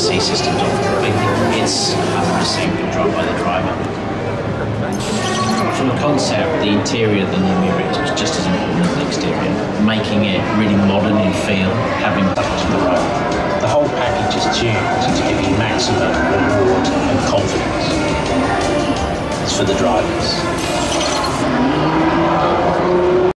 ESC systems off completely. It's uh, 100% controlled by the driver. From a concept, the interior of the new Emira is just as important as the exterior, making it really modern in feel, having touch the road. The whole package is tuned to give you maximum reward and confidence. It's for the drivers.